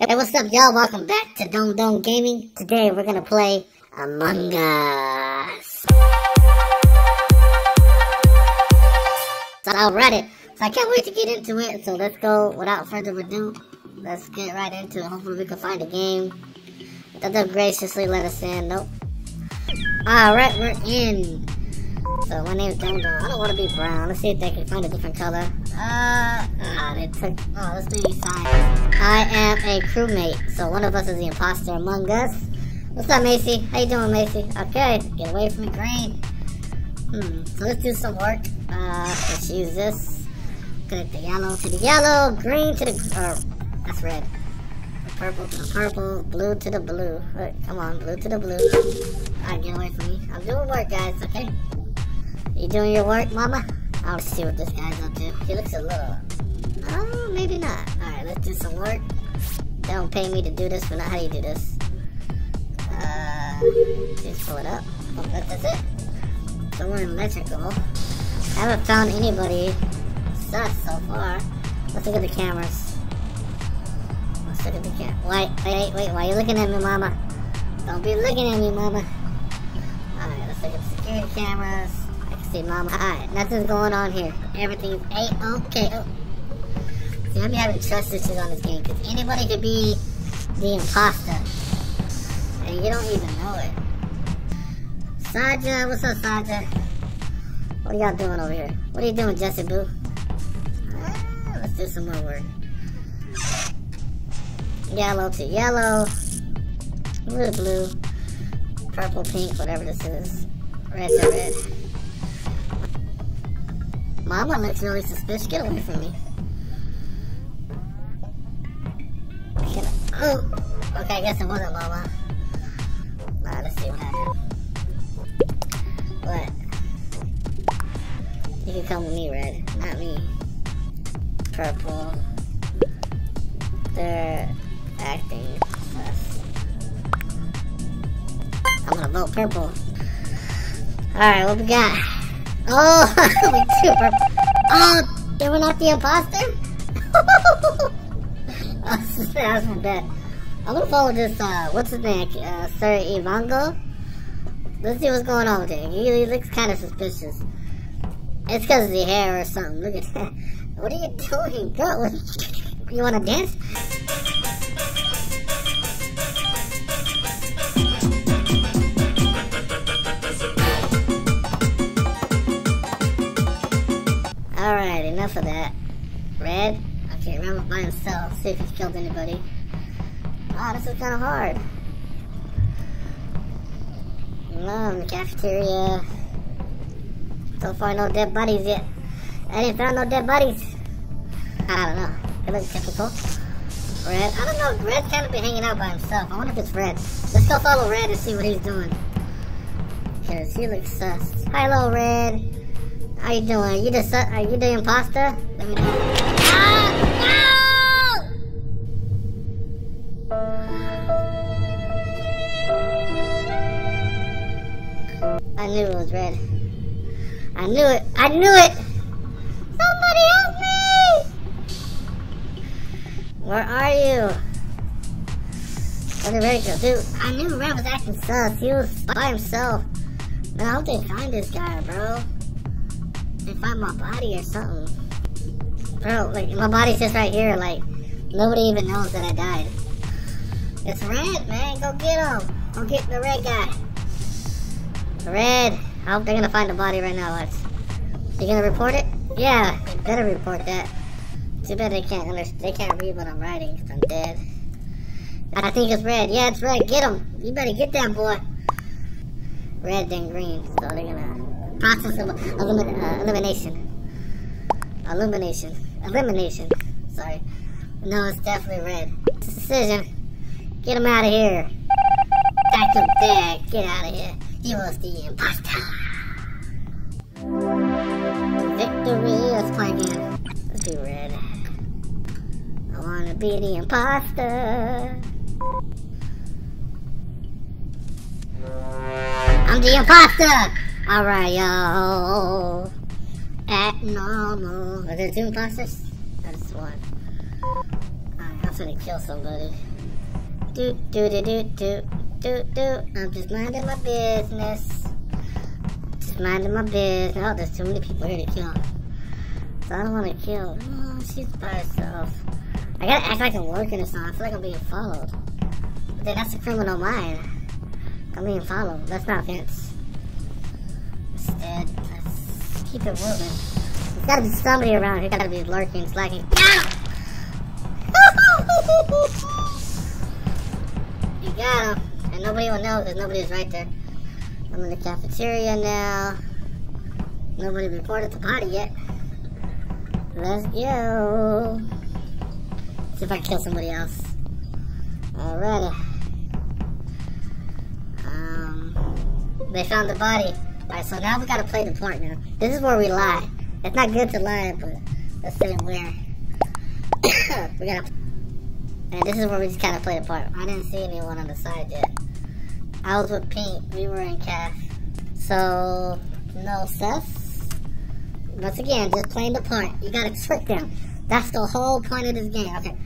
Hey, what's up, y'all? Welcome back to Dome Dome Gaming. Today, we're gonna play Among Us. So I read it, so I can't wait to get into it. So let's go, without further ado, let's get right into it. Hopefully we can find a game that they'll graciously let us in. Nope. Alright, we're in. So my name's Dome Dome. I don't want to be brown. Let's see if they can find a different color. Uh, oh. I am a crewmate, so one of us is the imposter among us. What's up, Macy? How you doing, Macy? Okay, get away from me, green. Hmm, so let's do some work. Uh, let's use this. Connect the yellow to the yellow, green to the, uh, that's red. Purple to the purple, blue to the blue. Right, come on, blue to the blue. Alright, get away from me. I'm doing work, guys, okay? You doing your work, mama? I'll see what this guy's up to. He looks a little... Oh, maybe not. Alright, let's do some work. They don't pay me to do this, but not how do you do this? Uh, just pull it up. Oh, that, that's it. So we're in electrical. I haven't found anybody sus so far. Let's look at the cameras. Let's look at the cam. Wait, wait, wait, why are you looking at me, mama? Don't be looking at me, mama. Alright, let's look at the security cameras. See mama. Alright, nothing's going on here. Everything's a-okay. Oh. See, I'm having trust issues on this game because anybody could be the imposter. And you don't even know it. Saja, what's up, Saja? What are y'all doing over here? What are you doing, Jesse Boo? Ah, let's do some more work. Yellow to yellow. Blue blue. Purple, pink, whatever this is. Red to red. Mama looks really suspicious. Get away from me. Oh! Okay, I guess it wasn't Mama. Nah, let's see what happened. What? You can come with me, Red. Not me. Purple. They're acting sus. I'm gonna vote purple. Alright, what we got? Oh, we purple. Oh, they were not the imposter? that's my bad. I'm gonna follow this, uh, what's his name? Uh, Sir Ivango? Let's see what's going on with him. He, he looks kind of suspicious. It's because of the hair or something. Look at that. What are you doing, girl? You wanna dance? Alright, enough of that. Red? Okay, run by himself, see if he's killed anybody. Wow, this is kind of hard. No, in the cafeteria. So far, no dead bodies yet. I didn't find no dead bodies. I don't know. It looks typical. Red. I don't know. Red's kind of been hanging out by himself. I wonder if it's Red. Let's go follow Red and see what he's doing. Cause he looks sus. Hi, hello, Red. How you doing? You the Are you the imposter? Let me know. No! I knew it was red. I knew it. I knew it. Somebody help me! Where are you? Where did Red go? Dude, I knew Red was acting sus. He was by himself. Man, I hope they find this guy, bro. Find my body or something. Bro, like, my body's just right here. Like, nobody even knows that I died. It's Red, man. Go get him. Go get the red guy. Red. I hope they're gonna find the body right now. Watch. You gonna report it? Yeah, you better report that. Too bad they can't understand. They can't read what I'm writing. 'cause I'm dead. I think it's red. Yeah, it's red. Get him. You better get that boy. Red then green. So they're gonna process of elimin uh, elimination. Illumination. Elimination. Sorry. No, it's definitely red. It's a decision. Get him out of here. Back to bed. Get out of here. He was the imposter. Victory. Let's. Let's do red. I wanna be the imposter. I'm the imposter! Alright, yo. At normal. Are there two imposters? That's one. Alright, finna kill somebody. Do do do do do do do. I'm just minding my business. Just minding my business. Oh, there's too many people here to kill. So I don't want to kill. Oh, she's by herself. I gotta act like I'm working or something. I feel like I'm being followed. But then that's a criminal mind. I'm being followed. That's not fence. Keep it moving. There's gotta be somebody around here. Gotta be lurking, slacking. Yeah! you got him. And nobody will know because nobody's right there. I'm in the cafeteria now. Nobody reported the party yet. Let's go. See if I can kill somebody else. Alrighty. Um, they found the body. Alright, so now we gotta play the part now. This is where we lie. It's not good to lie, but let's say where. we gotta. And this is where we just kind of play the part. I didn't see anyone on the side yet. I was with Pink. We were in Calf. So, no Seth. Once again, just playing the part. You gotta trick them. That's the whole point of this game. Okay.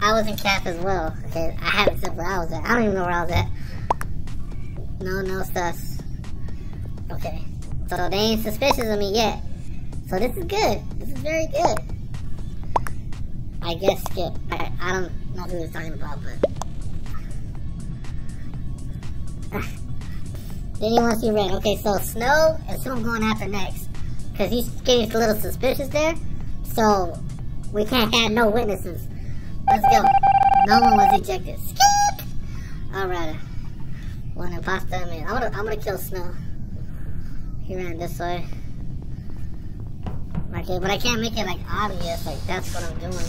I was in CAF as well. Okay, I haven't said where I was at. I don't even know where I was at. No, no sus. Okay. So they ain't suspicious of me yet. So this is good. This is very good. I guess skip. I, I don't know who he's talking about, but... then you want to see red. Okay, so Snow is who I'm going after next. Because he's getting a little suspicious there. So, we can't have no witnesses. Let's go. No one was ejected. Skip! Alright. One imposter, I mean, I'm gonna, I'm gonna kill Snow. He ran this way. Okay, but I can't make it like obvious, like that's what I'm doing.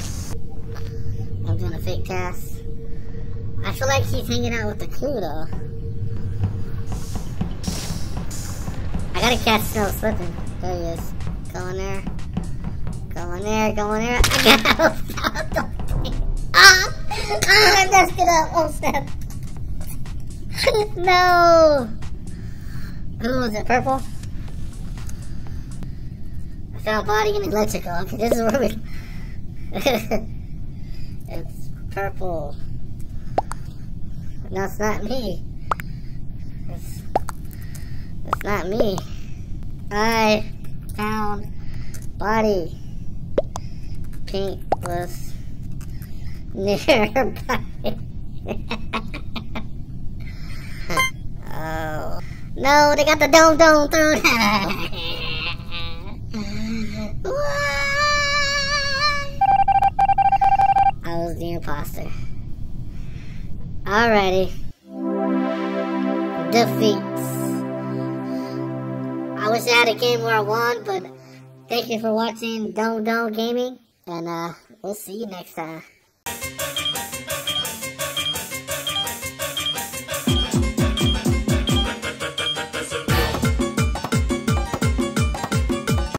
I'm doing a fake task. I feel like he's hanging out with the crew though. I gotta catch Snow slipping. There he is. Going there. Going there, going there. I got him. ah! Ah, I messed it up. Oh, snap. no! Who was it? Purple? I found body in electrical. Okay, this is where we... it's purple. No, it's not me. It's, it's not me. I found body. Pink was nearby. oh. No, they got the dome dome through. I was the imposter. Alrighty. Defeats. I wish I had a game where I won, but thank you for watching Dome Dome Gaming, and uh, we'll see you next time.